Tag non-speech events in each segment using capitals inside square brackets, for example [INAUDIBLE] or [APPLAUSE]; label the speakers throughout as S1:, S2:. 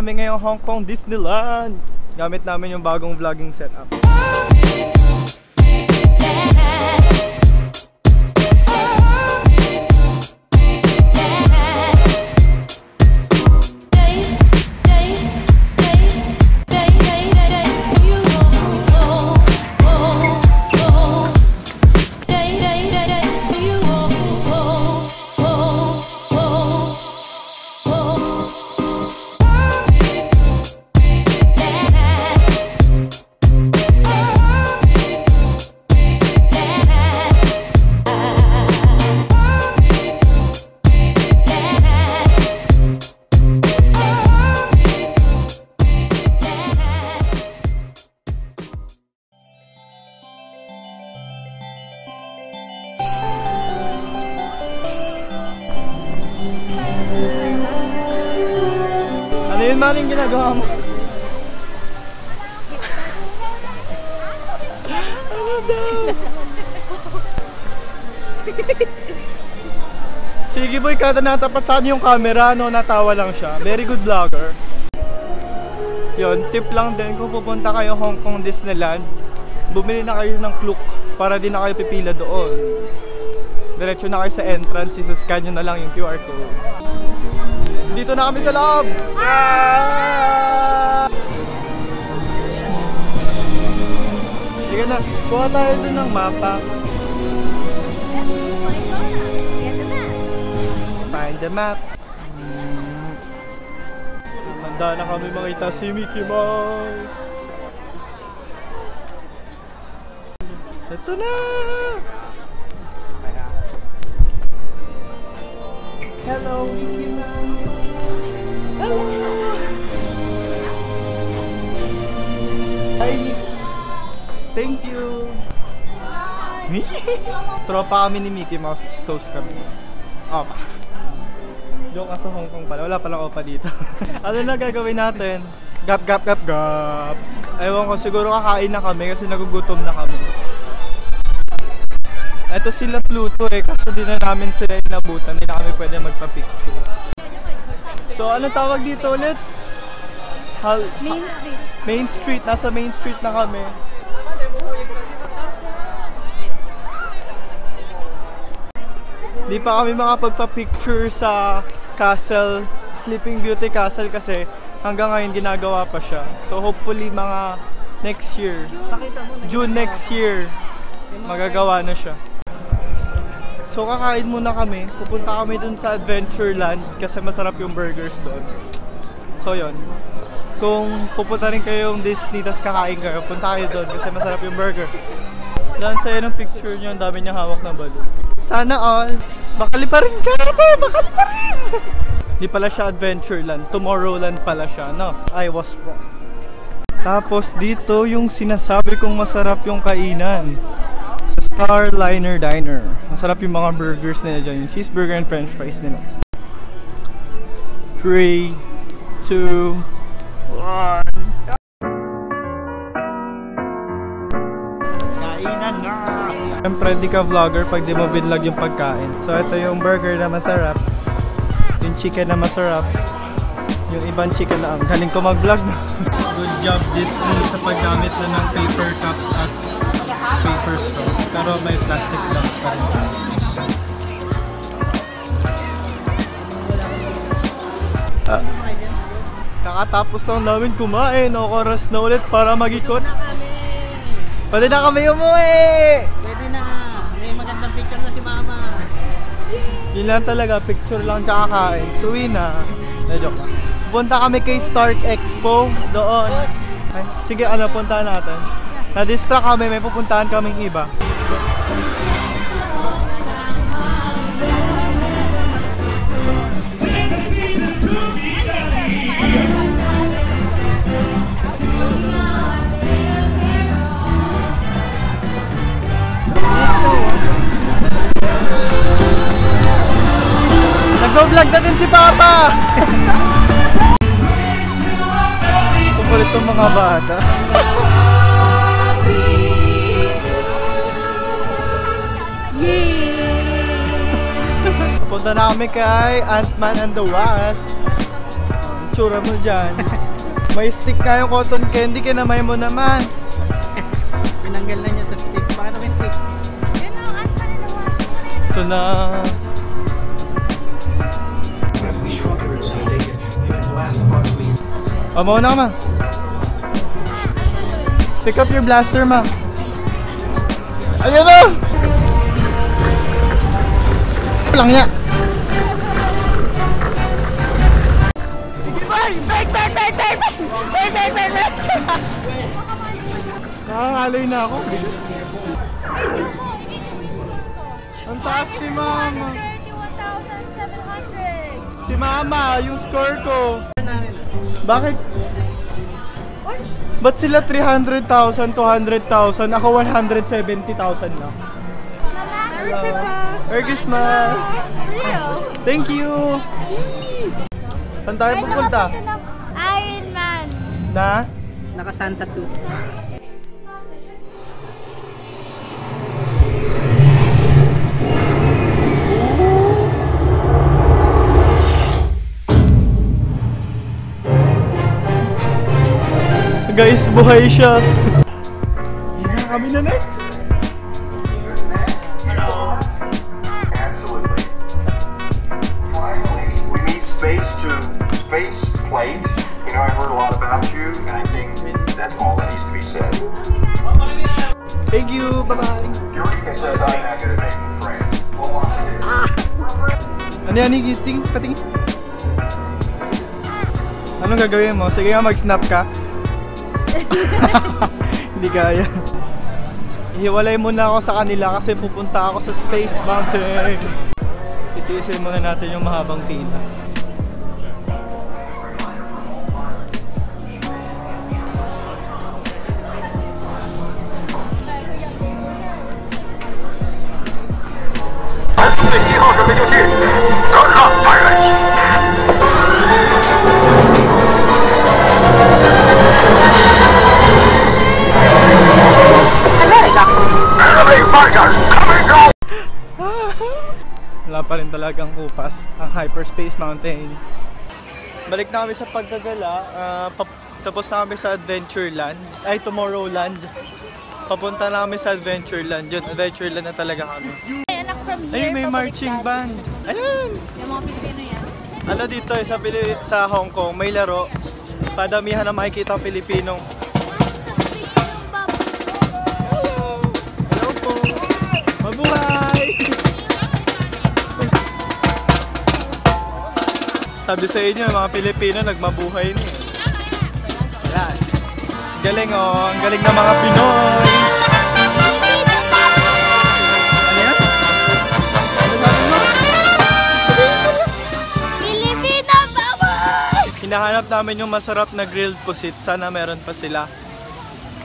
S1: Kami ngayong Hong Kong Disneyland. Gamit namin yung bagong vlogging setup. [LAUGHS] Sige boy, kada natapat sa yung camera, no, natawa lang siya. Very good vlogger. Yun, tip lang din kung pupunta kayo Hong Kong Disneyland, bumili na kayo ng Klook para di na kayo pipila doon. Diretso na kayo sa entrance, isa-scan nyo na lang yung QR code. Dito na kami sa loob! Ah! Sige na, kuha tayo dun ng mapa. The map. Handa na kami makita si Mickey Mouse. Ito na! Hello, Mickey Mouse! Hello! Hi. Thank you! Tropa kami ni Mickey Mouse. Close kami. Opa. Joke sa Hong Kong pala. Wala palang opa dito. [LAUGHS] ano na gagawin natin? Gap, gap, gap, gap. Ewan ko, siguro kakain na kami kasi nagugutom na kami. Eto sila Pluto eh, kaso di na namin sila inabutan. Hindi na kami pwede magpa-picture. So, ano tawag dito ulit? Hal
S2: Main Street.
S1: Main Street. Nasa Main Street na kami. Di pa kami makapagpa-picture sa Castle, Sleeping Beauty Castle kasi hanggang ngayon ginagawa pa siya. So hopefully mga next year, June next year, magagawa na siya. So kakain muna kami, pupunta kami dun sa Adventureland kasi masarap yung burgers doon. So yon. Kung pupunta rin kayo yung Disney tapos kakain kayo, punta kayo doon kasi masarap yung burger. Lang sa'yo ng picture nyo, ang dami niya hawak na balon. Sana all, bakali pa rin ka ate, bakali pa rin! [LAUGHS] Di pala siya Adventureland, Tomorrowland pala siya, no? I was wrong. Tapos dito yung sinasabi kong masarap yung kainan. Sa Starliner Diner. Masarap yung mga burgers nila dyan, yung cheeseburger and french fries nila. 3, 2, 1. Kainan na! Siyempre, di ka vlogger pag di mo binlog yung pagkain. So, ito yung burger na masarap. Yung chicken na masarap. Yung ibang chicken na ang galing ko mag-vlog. [LAUGHS] Good job Disney sa paggamit na ng paper cups at paper straws. Pero may plastic cups pa rin. Ah. Kakatapos lang namin kumain. Oras na ulit para mag-ikot. Pwede na kami umuwi!
S3: Pwede na. May magandang picture na si mama.
S1: Yun lang talaga, picture lang tsaka kain. Suwi na. Na joke lang. Punta kami kay Stark Expo doon. Ay, sige, ano, punta natin. Na-distract kami, may pupuntahan kaming iba. Na din si Papa! Kukulit tong mga bata. Punta na kami kay Ant-Man and the Wasp. itsura mo dyan. May stick nga yung cotton candy, kinamay mo naman.
S3: Pinanggal na niya sa stick. Bakit may stick?
S1: Ito na. O, mauna ka, ma. Pick up your blaster, ma. Ayan na! Lang niya. [LAUGHS] Nakakaloy na ako. Ang taas ni mama.
S4: 31,700.
S1: Si mama, yung score ko. Bakit? Ba't sila 300,000, 200,000? Ako 170,000 na.
S4: Merry Christmas!
S1: Merry Christmas! Thank you! Saan tayo pupunta?
S4: Iron Man.
S1: Na?
S3: Naka Santa suit.
S1: Siya. Kami na next.
S5: Absolutely. Finally, we need space to space plate. You know, I've heard a lot about you, and I think that's all that needs to be said.
S1: Thank you. Bye-bye.
S5: Eureka says I'm not good at making friends. We'll.
S1: Ano yan, Iggy? Tingin, patingin. Anong gagawin mo? Sige nga, mag-snap ka. [LAUGHS] Hindi kaya. Ihiwalay muna ako sa kanila kasi pupunta ako sa Space Mountain. Itiisin muna natin yung mahabang pila. Wala pa rin talagang kupas ang Hyperspace Mountain. Balik na kami sa pagdadala. pap- tapos na kami sa Adventureland. Ay, Tomorrowland. Papunta na kami sa Adventureland. Yun, Adventureland na talaga kami.
S4: May anak from here.
S1: Ay, may marching band. Ayun!
S4: Yung mga Pilipino yan.
S1: Ano dito eh, sa, Pili- sa Hong Kong, may laro. Padamihan na makikita ang Pilipinong. Sabi sa inyo, mga Pilipino nagmabuhay na eh. Yan. Galing oh, ang galing ng mga Pinoy! Ano yan? Ano sabi mo?
S4: Pilipino power!
S1: Hinahanap namin yung masarap na grilled pusit. Sana meron pa sila.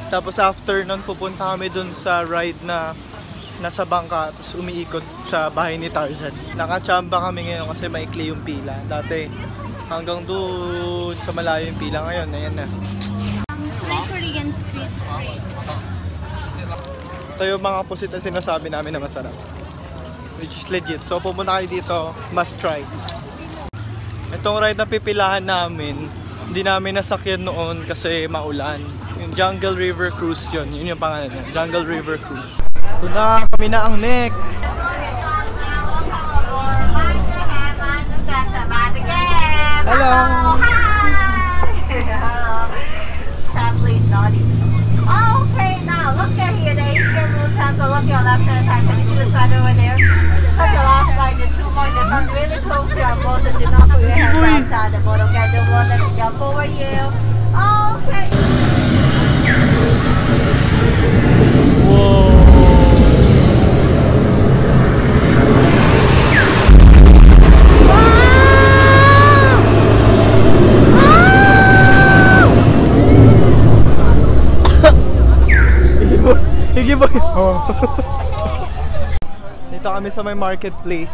S1: Tapos after nun, pupunta kami dun sa ride na nasa bangka tapos umiikot sa bahay ni Tarzan. Nakachamba kami ngayon kasi maikli yung pila. Dati hanggang doon sa malayo yung pila ngayon. Ayan na.
S4: Free Korean food.
S1: Ito yung mga pusit na sinasabi namin na masarap. Which is legit. So pumunta kayo dito, must try. Itong ride na pipilahan namin, hindi namin nasakyan noon kasi maulan. Yung Jungle River Cruise yun. Yun yung pangalan niya. Jungle River Cruise. Ito na, kami na ang next. Hello! Ba? Oh. [LAUGHS] Dito kami sa may marketplace.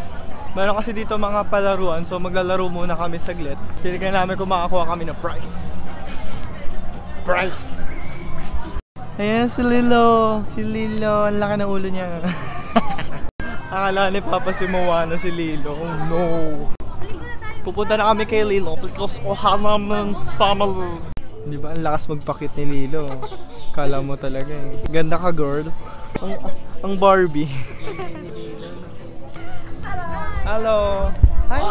S1: Meron kasi dito mga palaruan, so maglalaro muna kami saglit. Tinigan namin kung makakuha kami ng prize. Prize! Ayan si Lilo. Si Lilo. Ang laki ng ulo niya. [LAUGHS] Akala ni Papa si Moana si Lilo. Oh no. pupunta na kami kay Lilo because Ohanaman's family. Di ba, ang lakas magpakit ni Lilo. Kala mo talaga eh. Ganda ka, girl. Ang, ang Barbie. Hello. Hi.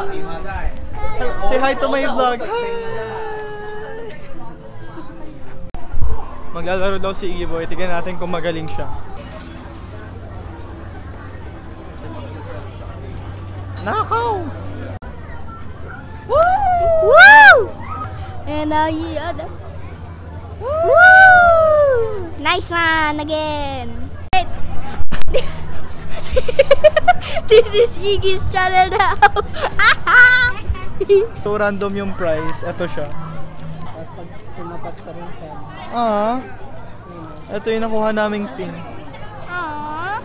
S1: Say hi to my vlog. Maglalaro daw si Iggy Boy. Tignan natin kung magaling siya. Nakaw!
S4: Woo! And now you other. Woo! Nice one again. [LAUGHS] this is Iggy's channel now. [LAUGHS]
S1: So random yung price. Ito siya.
S3: Tapos pag tumapat sa rin siya.
S1: Ah. Ito yung nakuha naming pin.
S4: Aww.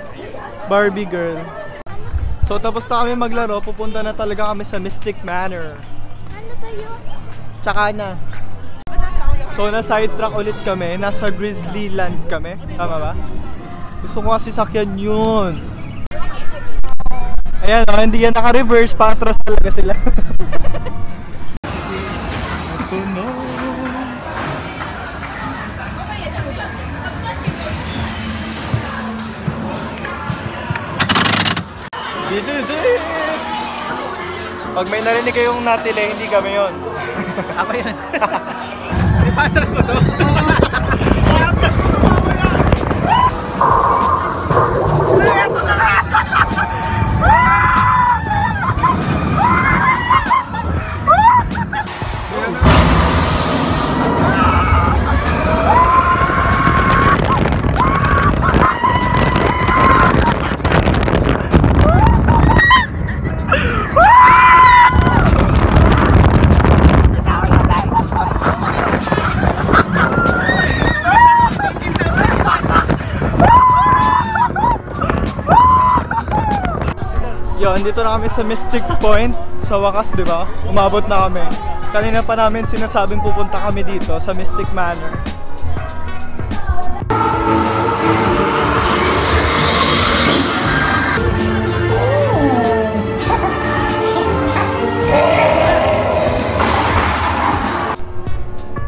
S1: Barbie girl. So tapos na kami maglaro, pupunta na talaga kami sa Mystic Manor.
S4: Ano yun?
S1: Tsaka na. So na sidetrack ulit kami, nasa Grizzly Land kami. Tama ba? Gusto ko kasi sakyan yun. Ayan, oh, hindi yan naka-reverse, patras talaga sila. Ito. [LAUGHS] This is it! Pag may narinig kayong natili, hindi kami yon.
S3: Ako [LAUGHS] yan. May patras mo to?
S1: Yon, dito na kami sa Mystic Point. Sa wakas, di ba? Umabot na kami. Kanina pa namin sinasabing pupunta kami dito sa Mystic Manor.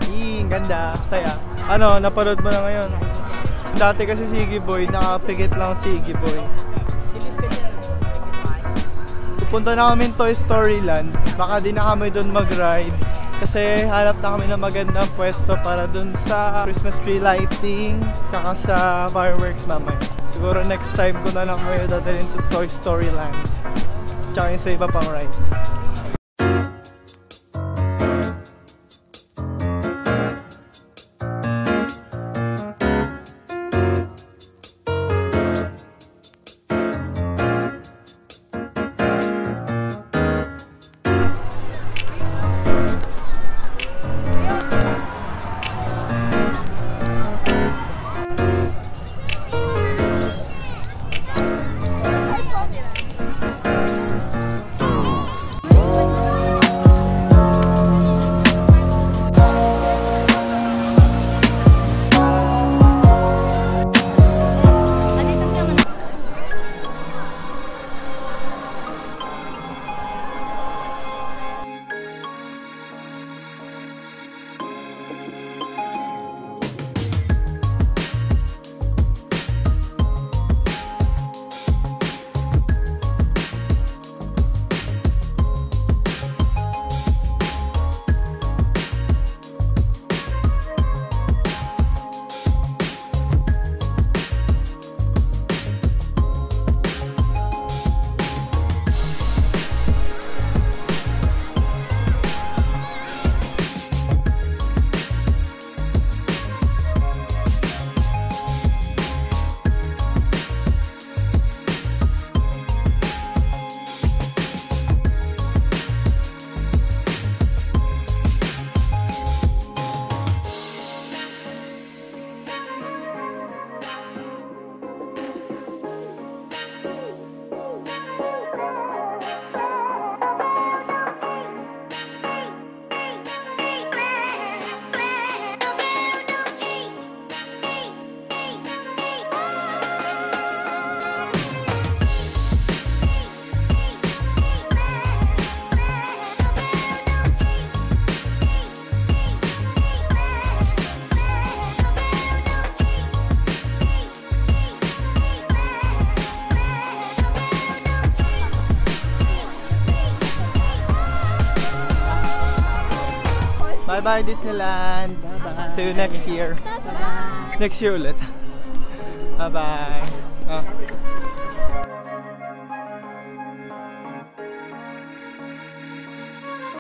S1: Ang ganda, saya. Ano, napanood mo na ngayon? Dati kasi si Iggy Boy, nakapigit lang si Iggy Boy. Pupunta na kami Toy Story Land. Baka di na kami doon mag-rides. Kasi hanap na kami ng magandang pwesto para doon sa Christmas tree lighting tsaka sa fireworks mamaya. Siguro next time ko na lang kayo dadalhin sa Toy Story Land. Tsaka yung sa iba pang rides. Bye-bye Disneyland.
S3: Bye-bye.
S1: See you next year.
S3: Bye-bye.
S1: Next year ulit. Bye-bye. Ah.